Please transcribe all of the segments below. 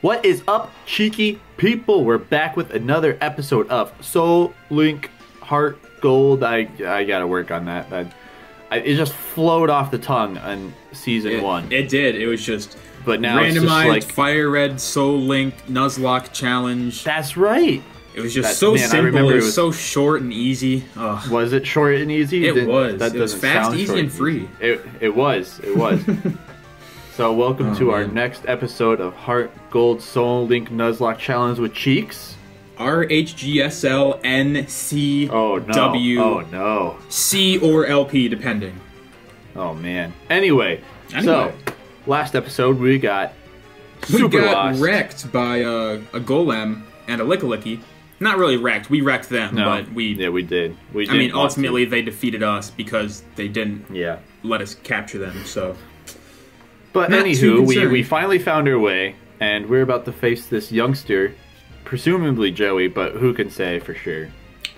What is up, cheeky people? We're back with another episode of Soul Link Heart Gold. I I gotta work on that. I, I, it just flowed off the tongue on season It, one, it did. It was just but now it's randomized just like Fire Red Soul Link Nuzlocke challenge. that's right. It was just That- so man, simple. It it was, was- so short and easy. Ugh. Was it short and easy? It Didn't- was. That It was fast, easy, and free. It it was. It was. so welcome Oh, to our next episode of Heart Gold Soul Link Nuzlocke Challenge with Cheeks. R H G S L N C Oh no! W Oh no! C or LP depending. Oh man. Anyway, Anyway. so last episode we got We got lost. wrecked by uh, a golem and a Lickilicky. Not really wrecked. We wrecked them, No, but we. yeah we did. We I mean, didn't to. ultimately they defeated us because they didn't yeah. let us capture them. So But Not anywho, we we finally found our way, and we're about to face this youngster, presumably Joey, but who can say for sure?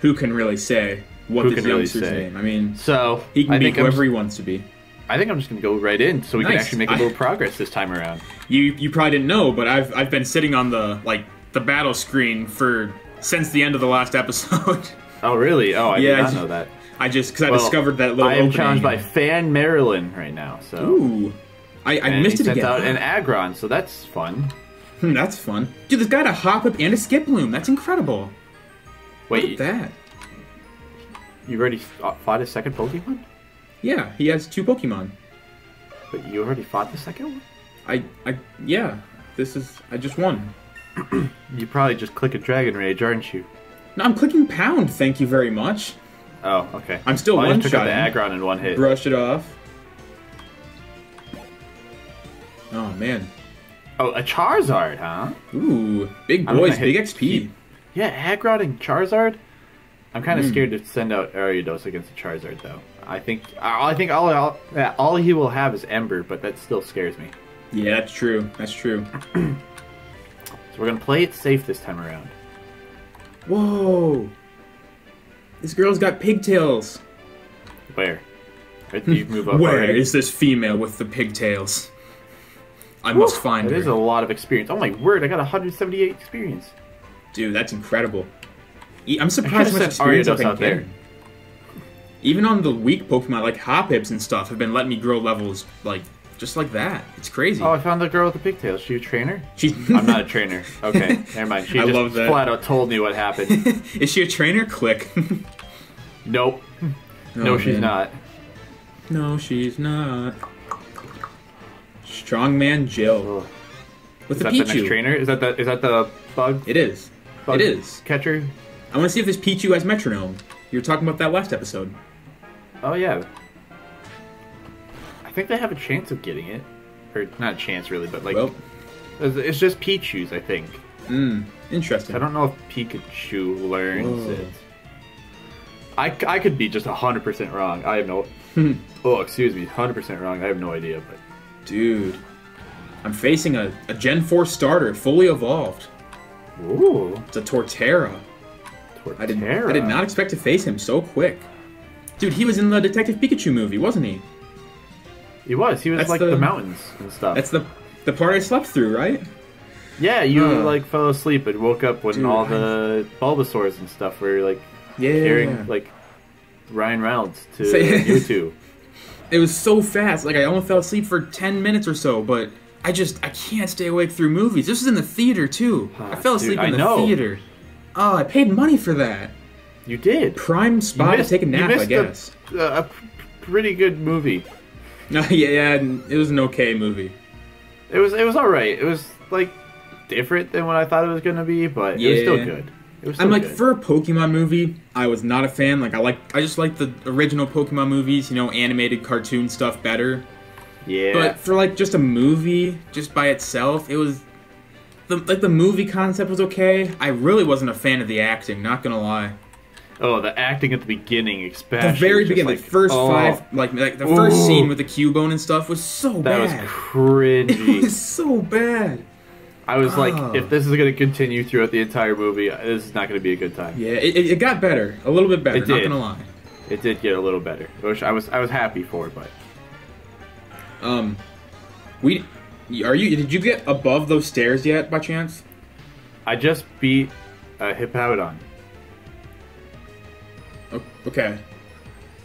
who can really say what Who this really youngster's say? name? I mean, So he can I be think I'm whoever he wants to be. I think I'm just gonna go right in, so we can actually make a little progress this time around. You you probably didn't know, but I've I've been sitting on the like the battle screen for since the end of the last episode. Oh really? Oh, I Yeah, did I not ju- know that. I just because I Well, discovered that little. I am opening. challenged by Fan Marilyn right now, so. Ooh, I, I missed it again. out an Aggron, so that's fun. Hmm, That's fun, dude. This guy had a Hoppip and a Skiploom. That's incredible. Look Wait, at that. you've already fought fought a second Pokemon? Yeah, he has two Pokemon. But you already fought the second one? I I yeah. This is I just won. You probably just click a Dragon Rage, aren't you? No, I'm clicking pound. Thank you very much. Oh, okay. I'm still well, I just took out the. Aggron in one hit. Brush it off. Man. Oh, a Charizard, huh? Ooh, big boys, big XP. keep- Yeah, Aggron and Charizard. I'm kind of Hmm. scared to send out Ariados against the Charizard, though. I think I I think all, all yeah, all he will have is Ember, but that still scares me. Yeah, that's true. That's true. So we're gonna play it safe this time around. Whoa. This girl's got pigtails. Where? Right, you move up. Where already? is this female with the pigtails? I must find It her. a lot of experience. Oh my word! I got 178 experience. Dude, that's incredible. I'm surprised how much experience I've out there. getting. Even on the weak Pokemon, like Hoppips and stuff, have been letting me grow levels like just like that. It's crazy. Oh, I found the girl with the pigtails. She a trainer? She's I'm not a trainer. Okay, never mind. She I just love that. flat out told me what happened. Is she a trainer? Click. nope. no, Oh, she's not. No, she's not. Strongman Jill Ugh. with Is the that the next Pichu. trainer? Is that the is that the bug? It is. bug It is. catcher. I want to see if this Pichu has metronome. You were talking about that last episode. Oh yeah. I think they have a chance of getting it, or not a chance really, but like Well, it's it's just Pichu's. I think. mm, interesting. I don't know if Pikachu learns Whoa. it. I could be just 100% wrong. I have no. Hmm. oh, excuse me. 100% wrong. I have no idea, but. Dude, I'm facing a, a Gen 4 starter, fully evolved. Ooh. It's a Torterra. I did, Torterra. I did not expect to face him so quick. Dude, he was in the Detective Pikachu movie, wasn't he? He was. He was That's like the- the, mountains and stuff. That's the the part I slept through, right? yeah, you Huh. like fell asleep and woke up when Dude, all I- the Bulbasaurs and stuff were like Yeah. carrying like Ryan Reynolds to Say- YouTube. It was so fast. Like I almost fell asleep for ten minutes or so, but I just I can't stay awake through movies. This was in the theater too. I Ah, fell asleep I in the theater. Oh, I paid money for that. You did. Prime spot to missed- take a nap, I guess. a- guess. A, a pretty good movie. No, yeah, yeah, it was an okay movie. It was. It was all right. It was like different than what I thought it was gonna be, but it was still good. It was still I'm like good. for a Pokemon movie, I was not a fan. Like I like I just like the original Pokemon movies, you know, animated cartoon stuff better. yeah. But for like just a movie, just by itself, it was the like the movie concept was okay. I really wasn't a fan of the acting, not gonna lie. oh, the acting at the beginning, especially. The very beginning, like, the first oh, five, like like the first scene with the Cubone and stuff was so bad. That was bad. It was so bad. I was like, Oh. if this is going to continue throughout the entire movie, this is not going to be a good time. Yeah, it, it, got better, a little bit better. It Not did. gonna lie. It did get a little better, which I was I was happy for, but Um, we Are you? Did you get above those stairs yet, by chance? I just beat a Hippowdon, Okay.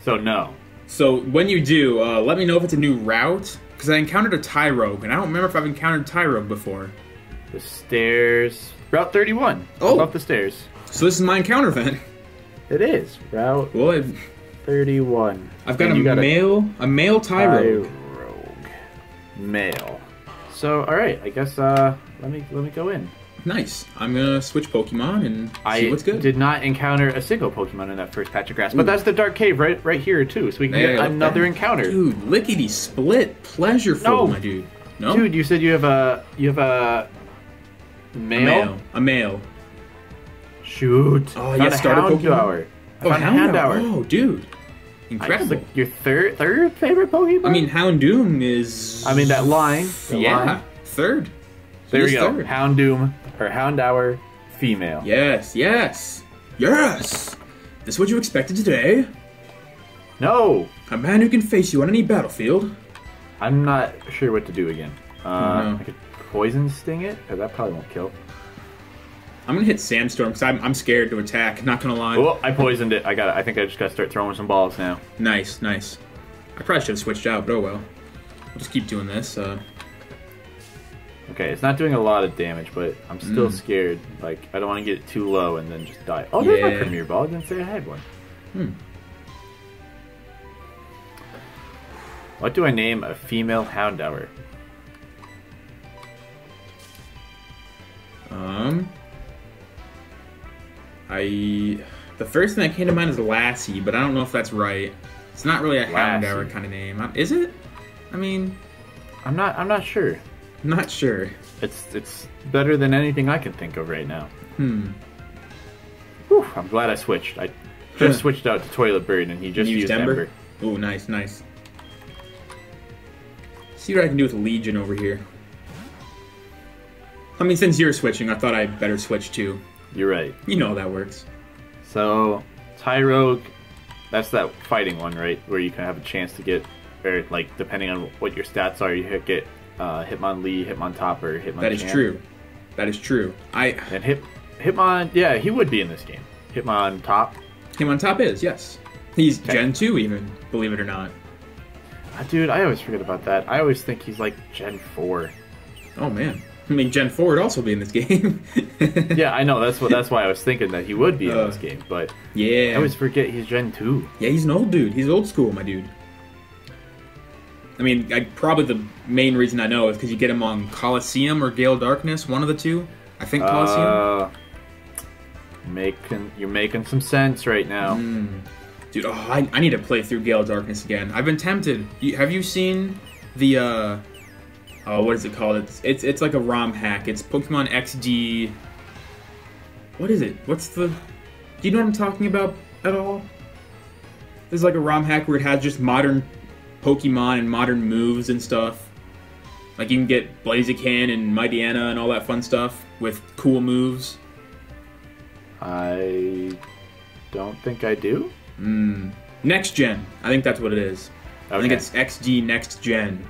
so no. So when you do, uh, let me know if it's a new route. Because I encountered a Tyrogue, and I don't remember if I've encountered Tyrogue before. The stairs. Route 31. Oh. Up the stairs. So this is my encounter then. It is. Route Well, I've, 31. I've got a got male, a male Tyrogue. Tyrogue. Male. So, alright, I guess, uh, let me, let me go in. Nice. I'm gonna switch Pokemon and see I what's good. did not encounter a single Pokemon in that first patch of grass, but Ooh. that's the Dark Cave right right here too, so we can get another encounter. Dude, lickety split, pleasureful, No. my dude. No, Dude, you said you have a you have a a male. male, a male. Shoot. Oh, Found yeah, a starter Pokemon? Houndour. I Oh, found a Houndour. Houndour. Oh, dude, incredible. it's like your third third favorite Pokemon. I mean, Houndoom is. I mean that line. the yeah, line. third. There He we go. third. Houndoom or Houndour, female. Yes, yes, yes. This is what you expected today. No, A man who can face you on any battlefield. I'm not sure what to do again. Uh, no. I could poison sting it? Because that probably won't kill. I'm gonna hit Sandstorm because I'm, I'm scared to attack. Not gonna lie. Oh, I poisoned it. I got. I think I just gotta start throwing some balls now. Nice, nice. I probably should have switched out, but oh well. I'll just keep doing this. Uh, Okay, it's not doing a lot of damage, but I'm still Mm. scared. Like, I don't want to get it too low and then just die. Oh, there's my Yeah. Premier Ball. I didn't say I had one. hmm. What do I name a female Houndour? Um, I the first thing that came to mind is Lassie, but I don't know if that's right. It's not really a. Houndour kind of name, Uh, is it? I mean, I'm not. I'm not sure. Not sure. It's it's better than anything I can think of right now. Hmm. Whew, I'm glad I switched. I just switched out to Toilet Bird, and he just Used used Ember? Ember. Oh, nice, nice. See what I can do with Legion over here. I mean, since you're switching, I thought I'd better switch too. You're right. You know how that works. So, Tyrogue, that's that fighting one, right? Where you can have a chance to get, or like depending on what your stats are, you hit- get uh, Hitmonlee, Hitmontopper, Hitmonchan. That is true. That is true. I And Hit Hitmon, yeah, he would be in this game. Hitmon top. him on top is yes. He's Okay. Gen two even, believe it or not. Ah, dude, I always forget about that. I always think he's like Gen four. Oh man. I mean, Gen four would also be in this game. Yeah, I know. That's what. That's why I was thinking that he would be in Uh, this game. But Yeah. I always forget he's Gen two. Yeah, he's an old dude. He's old school, my dude. I mean, I, probably the main reason I know is because you get him on Colosseum or Gale Darkness, one of the two. I think Colosseum. Uh, making you're making some sense right now. Mm. Dude, oh, I, I need to play through Gale Darkness again. I've been tempted. You, have you seen the uh oh what is it called? It's it's it's like a ROM hack. It's Pokemon XD. What is it? What's the? Do you know what I'm talking about at all? There's like a ROM hack where it has just modern Pokemon and modern moves and stuff. Like you can get Blaziken and Mightyena and all that fun stuff with cool moves. I don't think I do. Mm. Next gen. I think that's what it is. I think it's XD Next Gen.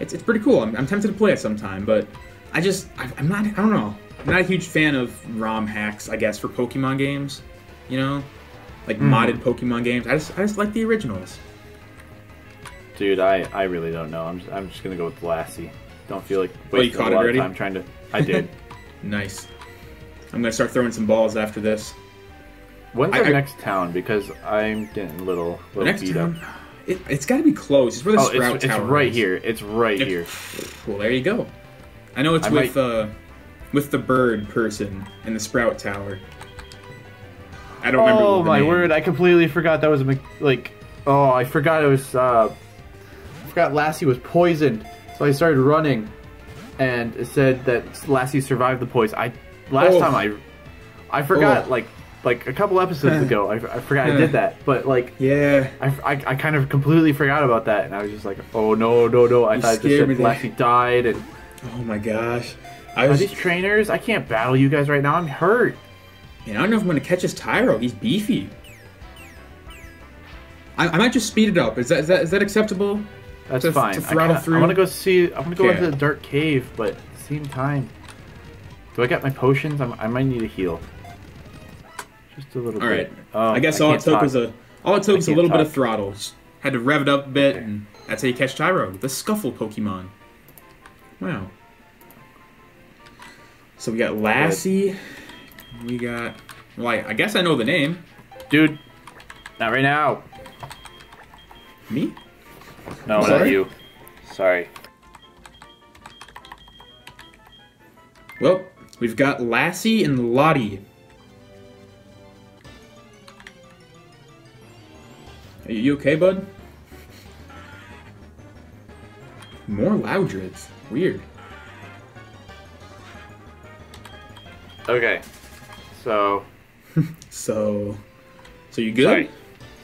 It's, it's pretty cool. I'm, I'm tempted to play it sometime, but I just I, I'm not I don't know. I'm not a huge fan of ROM hacks. I guess for Pokemon games, you know, like Hmm. modded Pokemon games. I just I just like the originals. Dude, I, I really don't know. I'm just, I'm just gonna go with Lassie. Don't feel like Oh, you wasting caught a it lot already? of time trying to. I did. Nice. I'm gonna start throwing some balls after this. When's I- our I- next town? Because I'm getting a little The little next beat town, up. It, it's got to be close. It's where the Oh, Sprout it's, it's right is. here. It's right here. Well, there you go. I know it's I with might- uh, with the bird person in the Sprout Tower. I don't remember. Oh the my name. word! I completely forgot that was a like. Oh, I forgot it was. uh I forgot Lassie was poisoned, so I started running, and it said that Lassie survived the poison. I last Oh. time I, I forgot Oh. like like a couple episodes ago. I, I forgot I did that, but like Yeah. I, I, I kind of completely forgot about that, and I was just like, oh no no no! I You thought it just said. Lassie died, and Oh my gosh. I are was. these trainers? I can't battle you guys right now. I'm hurt. And I don't know if I'm gonna catch this Tyro. He's beefy. I, I might just speed it up. Is that is that is that acceptable? That's To- fine. to I throttle through? I want to go see. I want to go Okay. into the dark cave, but same time, do I got my potions? I'm, I might need a heal. Just a little All bit. right. Oh, I guess all it took talk. was a all it took was a can't little bit of throttles. Had to rev it up a bit, Okay. and that's how you catch Tyro, the Scuffle Pokemon. Wow. So we got Lassie. We got. Well, I, I guess I know the name. dude. Not right now. Me? No, not you. Sorry. Well, we've got Lassie and Lottie. Are you okay, bud? More Loudreds. Weird. Okay. So So, so you good? sorry.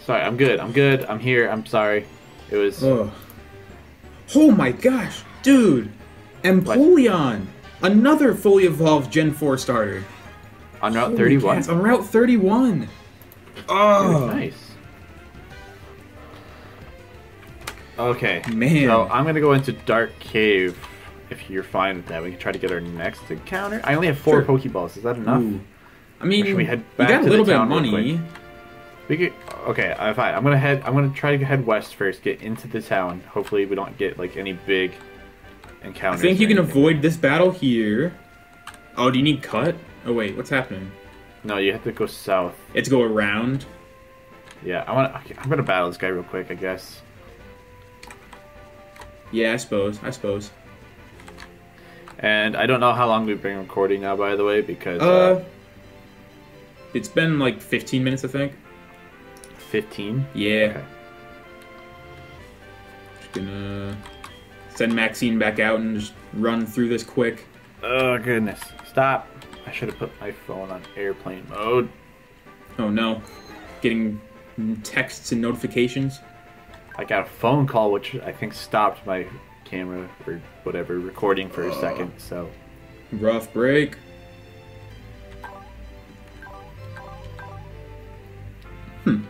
Sorry, I'm good. I'm good. I'm here. I'm sorry. It was. Ugh. Oh my gosh, dude! Empoleon! Another fully evolved Gen 4 starter. on Route Holy 31. cats, on Route 31. Oh, Nice. Okay. Man. So I'm gonna go into Dark Cave. If you're fine with that, we can try to get our next encounter. I only have four Sure. Pokeballs. Is that enough? Ooh. I mean, we head back got to a little bit of money. We could. Okay, uh, fine. I'm gonna head. I'm gonna try to head west first. Get into the town. Hopefully, we don't get like any big encounters. I think you can avoid this battle here. Oh, do you need cut? Oh wait, what's happening? No, you have to go south. It's go around. Yeah, I want. I'm gonna battle this guy real quick. I guess. Yeah, I suppose. I suppose. And I don't know how long we've been recording now, by the way, because uh, Uh, it's been like 15 minutes, I think. 15. Yeah. Okay. Just gonna send Maxine back out and just run through this quick. Oh goodness! Stop! I should have put my phone on airplane mode. Oh no, getting texts and notifications. I got a phone call, which I think stopped my camera or whatever recording for a second. So Rough break. Hmm.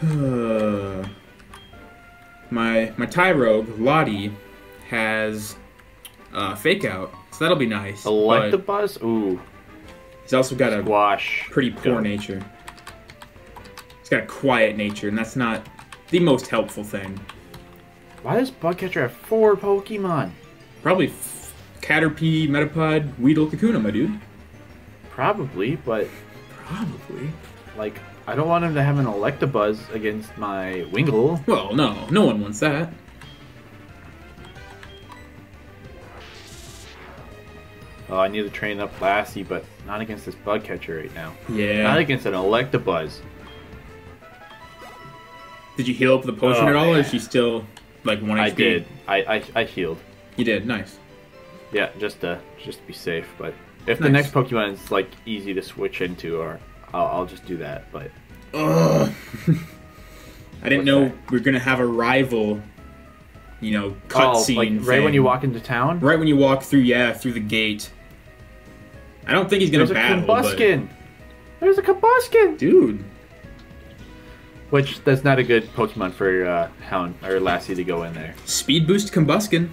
my my rogue Lottie has uh, fake out, so that'll be nice. Electabuzz, ooh, he's also got a squash, pretty poor Go. nature. He's got a quiet nature, and that's not the most helpful thing. Why does Bugcatcher have four Pokemon? Probably f- Caterpie, Metapod, Weedle, Kakuna, my dude. Probably, but Probably. like I don't want him to have an Electabuzz against my Wingull. Well, no, no one wants that. Oh, I need to train up Lassie, but not against this Bugcatcher right now. Yeah. Not against an Electabuzz. Did you heal up the potion Oh, at all, or is she still like one I HP? did. I, I I healed. You did. Nice. Yeah, just to just to be safe. But if the next Pokemon is like easy to switch into, or I'll, I'll just do that. But Ugh. I didn't What's know that? we are gonna have a rival. You know, cutscene. oh, like right when you walk into town, Right when you walk through, yeah, through the gate. I don't think he's gonna there's a battle, but There's a Combusken. dude, Which that's not a good Pokemon for uh, Hound or Lassie to go in there. speed boost Combusken,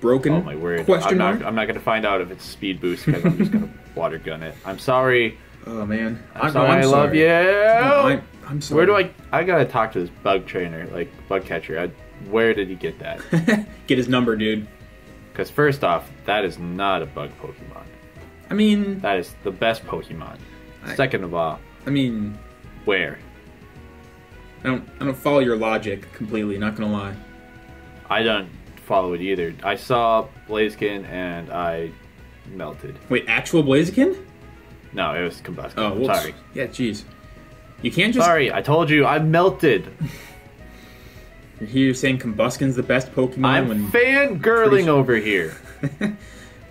broken. Oh my word! Question I'm mark. not. I'm not gonna find out if it's speed boost because I'm just gonna water gun it. I'm sorry. Oh man, I'm, no, sorry. i love sorry. you. No, I'm, I'm sorry. Where do I? I gotta talk to this bug trainer, like bug catcher. I, where did he get that? get his number, dude? Because first off, that is not a bug Pokemon. I mean, That is the best Pokemon. I- Second of all, I mean, where? I don't, I don't follow your logic completely. Not gonna lie. I don't follow it either. I saw Blaziken and I melted. Wait, actual Blaziken? No, it was Combusken. Oh, sorry. Yeah, jeez. You can't just. Sorry, I told you I melted. You're here saying Combusken's the best Pokemon I'm when. fangirling over here.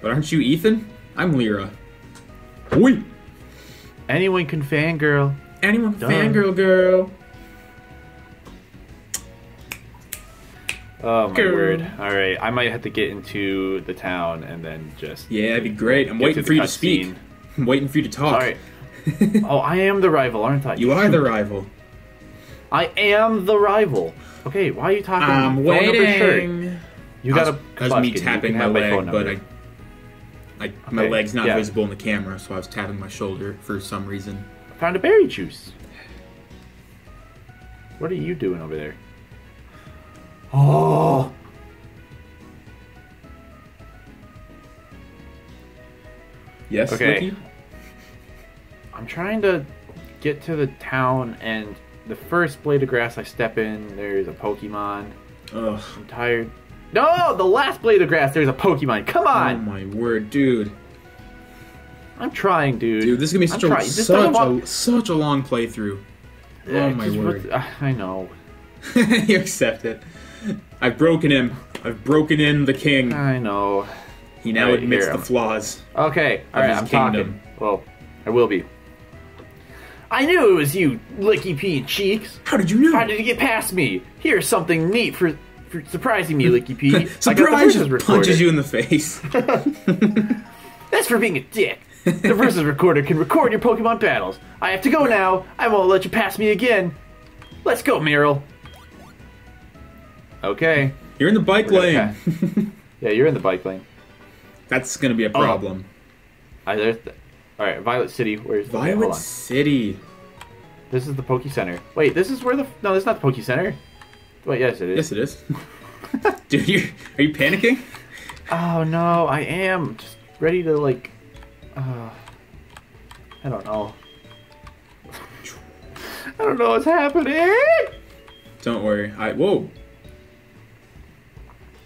but aren't you Ethan? I'm Lyra. Oi! Anyone can fangirl. Anyone Duh. fangirl girl? Oh my Girl. word! All right, I might have to get into the town and then just Yeah, that'd be great. I'm get waiting the for you to cutscene. speak. I'm waiting for you to talk. Sorry, Oh, I am the rival, aren't I? you are the rival. I am the rival. Okay, why are you talking? I'm Phone number, sure. waiting. You gotta. was, that was me you tapping can my have leg, phone but number. I, I my leg's not yeah. visible in the camera, so I was tapping my shoulder for some reason. I found a berry juice. What are you doing over there? Oh. Yes. Okay. Ricky? I'm trying to get to the town, and the first blade of grass I step in, there's a Pokemon. Ugh. I'm tired. No, the last blade of grass, there's a Pokemon. Come on. Oh my word, dude. I'm trying, dude. Dude, this is gonna be such a trying. This doesn't such want- a such a long playthrough. Yeah, oh my word. uh, I know. you accept it. I've broken him. I've broken in the king. I know. He now Alright, admits the flaws. Okay, alright, his I'm kingdom. talking. Well, I will be. I knew it was you, Licky P Cheeks. How did you know? How did you get past me? Here's something neat for, for surprising me, Licky P. I Surprise! Just punches recorder. you in the face. That's for being a dick. The versus recorder can record your Pokemon battles. I have to go now. I won't let you pass me again. Let's go, Marill. Okay. You're in the bike lane. Yeah, you're in the bike lane. That's gonna be a oh. problem. I, there's the, all right, Violet City. Where's Violet on. City. This is the Poke Center. Wait, this is where the no, this is not the Poke Center. Wait, yes, it is. Yes, it is. Dude, you are you panicking? Oh no, I am just ready to like. Uh, I don't know. I don't know what's happening. Don't worry. I whoa.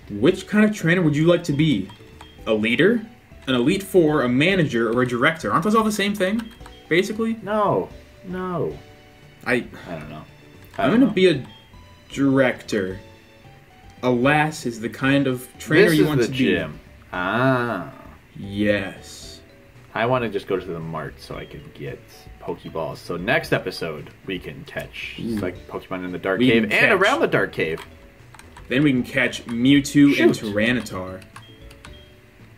Which kind of trainer would you like to be? A leader, an elite four, a manager, or a director? Aren't those all the same thing? Basically, No, no. I I don't know. I I'm gonna know. be a director. Alas, is the kind of trainer This you want to gym. Ah. Yes. I want to just go to the mart so I can get Pokeballs. So next episode we can catch Ooh. like Pokemon in the Dark We Cave and catch- around the Dark Cave. Then we can catch Mewtwo and Shoot. Tyranitar.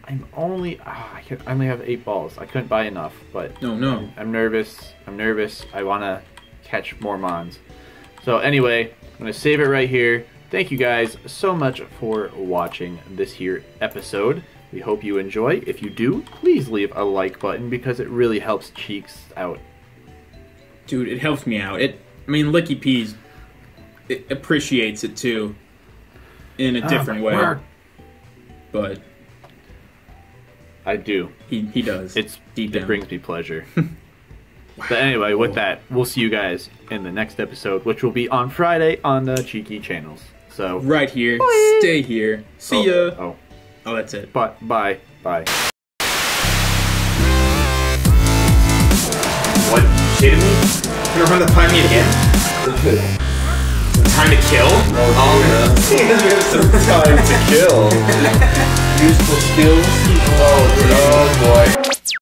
I'm only ah, I, can, I only have eight balls. I couldn't buy enough, but No, no. I'm nervous. I'm nervous. I want to catch more Mons. So anyway, I'm gonna save it right here. Thank you guys so much for watching this here episode. We hope you enjoy. If you do, please leave a like button because it really helps Cheeks out. Dude, it helps me out. It. I mean, Licky Peas. It appreciates it too. In a ah, different Oh, way, word. but I do. he he does. It's deep it down. brings me pleasure. But anyway, with that, we'll see you guys in the next episode, which will be on Friday on the Cheeky channels. So right here. Bye. Stay here. See oh, ya. Oh, Oh, that's it. but bye, bye. What? Shitting me? You're gonna run the by me again? Time to kill? Oh, yeah. you have some time to kill. Useful skills. Oh, oh boy.